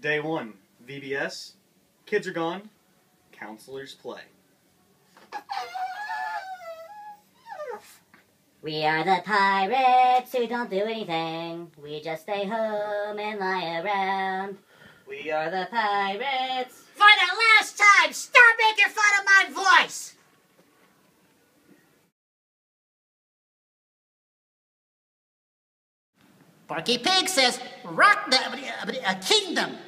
Day one, VBS. Kids are gone. Counselors play. We are the pirates who don't do anything. We just stay home and lie around. We are the pirates. For the last time, stop making fun of my voice! Porky Pig says, rock the uh, kingdom.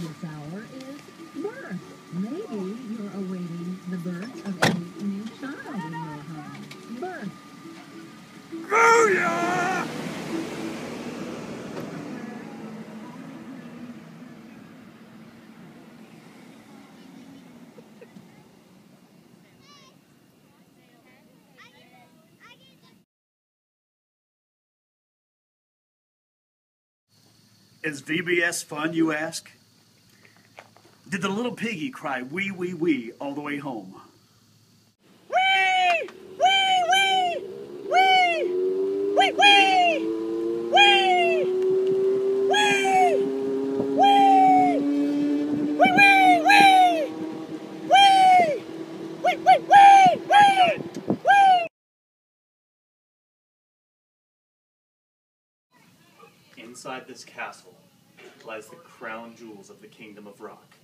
This hour is birth. Maybe Is VBS fun, you ask? Did the little piggy cry wee wee wee all the way home? Inside this castle lies the crown jewels of the Kingdom of Rock.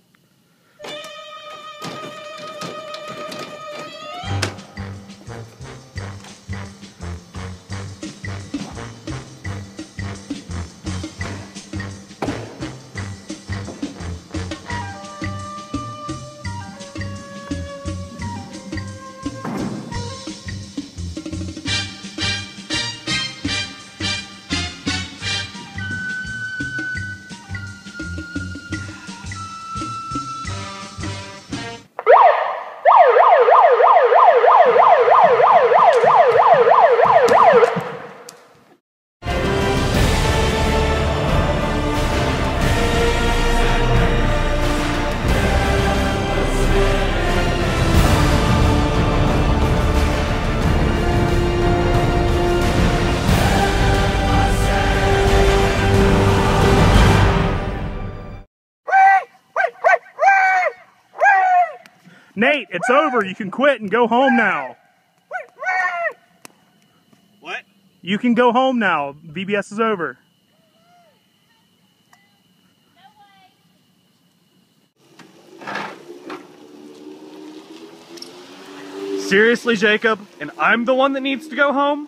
Nate, it's over. You can quit and go home now. What? You can go home now. VBS is over. Seriously, Jacob? And I'm the one that needs to go home?